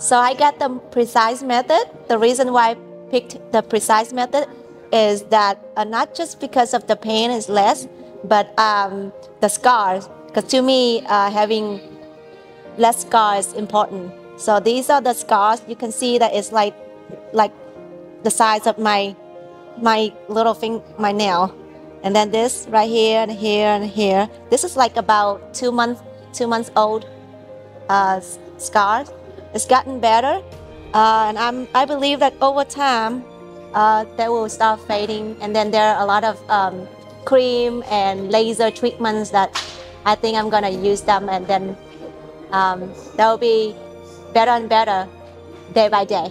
So I got the Precice method. The reason why I picked the Precice method is that uh, not just because of the pain is less, but um, the scars. Because to me, uh, having less scars is important. So these are the scars. You can see that it's like like the size of my my little thing, my nail. And then this right here and here and here. This is like about two months two months old uh, scars. It's gotten better, uh, and I'm I believe that over time uh, they will start fading. And then there are a lot of um, cream and laser treatments that I think I'm gonna use them, and then um, they'll be better and better day by day.